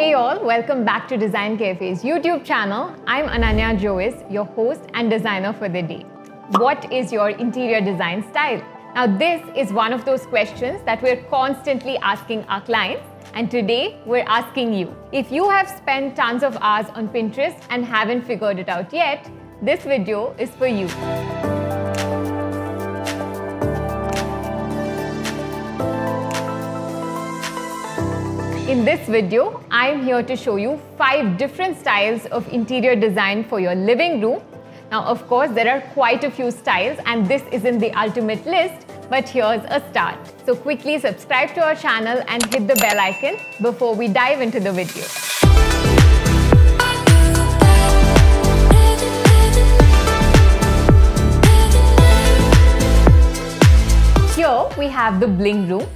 Hey all, welcome back to Design Cafe's YouTube channel. I'm Ananya Jois, your host and designer for the day. What is your interior design style? Now, this is one of those questions that we're constantly asking our clients, and today we're asking you. If you have spent tons of hours on Pinterest and haven't figured it out yet, this video is for you. In this video, I'm here to show you five different styles of interior design for your living room. Now, of course, there are quite a few styles and this isn't the ultimate list, but here's a start. So quickly subscribe to our channel and hit the bell icon before we dive into the video. Here we have the bling room.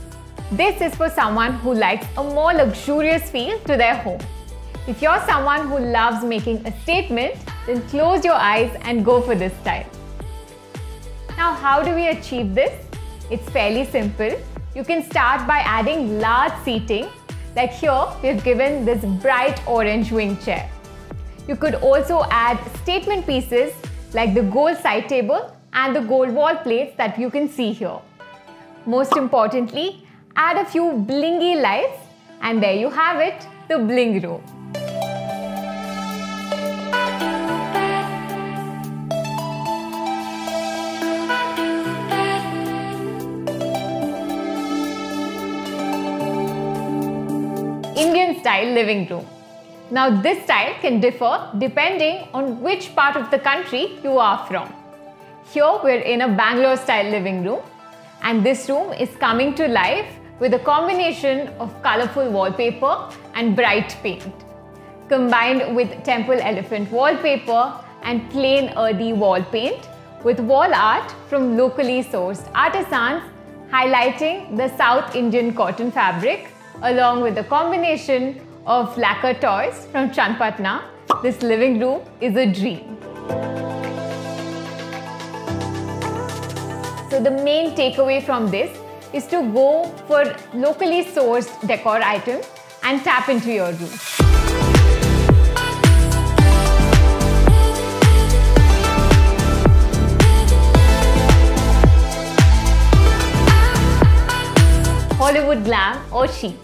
This is for someone who likes a more luxurious feel to their home. If you're someone who loves making a statement, then close your eyes and go for this style. Now, how do we achieve this? It's fairly simple. You can start by adding large seating. Like here, we've given this bright orange wing chair. You could also add statement pieces like the gold side table and the gold wall plates that you can see here. Most importantly, add a few blingy lights and there you have it, the bling room. Indian style living room. Now this style can differ depending on which part of the country you are from. Here we're in a Bangalore style living room and this room is coming to life with a combination of colorful wallpaper and bright paint. Combined with temple elephant wallpaper and plain earthy wall paint with wall art from locally sourced artisans highlighting the South Indian cotton fabric along with a combination of lacquer toys from Channapatna, this living room is a dream. So the main takeaway from this is to go for locally sourced decor items and tap into your room. Hollywood glam or chic.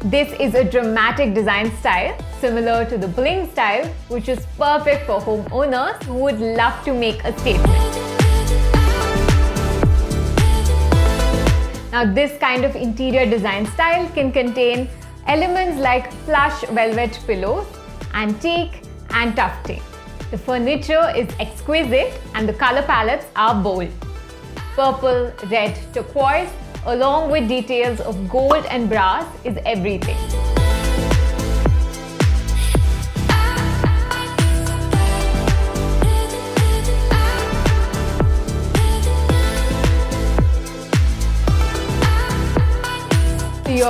This is a dramatic design style similar to the bling style, which is perfect for homeowners who would love to make a statement. Now, this kind of interior design style can contain elements like plush velvet pillows, antique, and tufting. The furniture is exquisite and the color palettes are bold. Purple, red, turquoise, along with details of gold and brass is everything.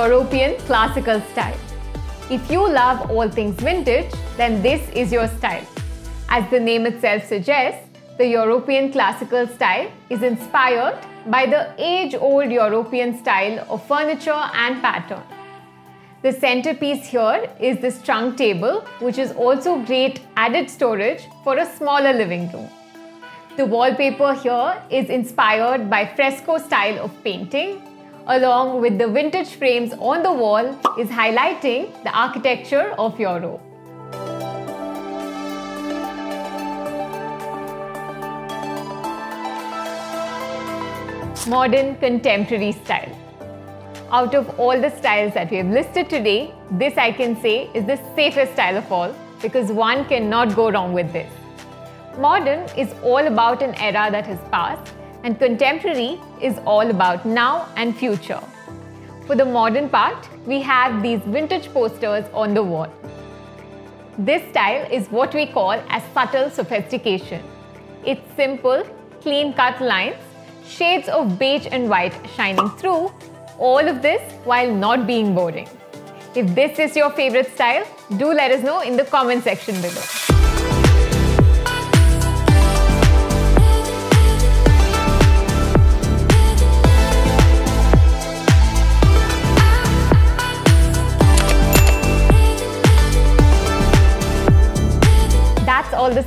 European classical style. If you love all things vintage, then this is your style. As the name itself suggests, the European classical style is inspired by the age-old European style of furniture and pattern. The centerpiece here is this trunk table, which is also great added storage for a smaller living room. The wallpaper here is inspired by fresco style of painting, along with the vintage frames on the wall is highlighting the architecture of Europe. modern contemporary style. Out of all the styles that we have listed today, this I can say is the safest style of all because one cannot go wrong with this. Modern is all about an era that has passed and contemporary is all about now and future. For the modern part, we have these vintage posters on the wall. This style is what we call as subtle sophistication. It's simple, clean-cut lines shades of beige and white shining through, all of this while not being boring. If this is your favorite style, do let us know in the comment section below.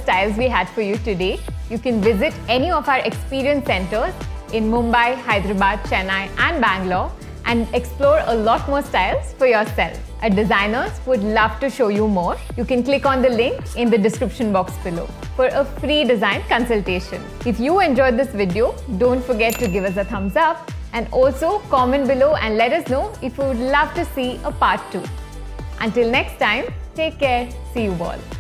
Styles we had for you today, you can visit any of our experience centers in Mumbai, Hyderabad, Chennai and Bangalore and explore a lot more styles for yourself. Our designers would love to show you more. You can click on the link in the description box below for a free design consultation. If you enjoyed this video, don't forget to give us a thumbs up and also comment below and let us know if you would love to see a part 2. Until next time, take care. See you all.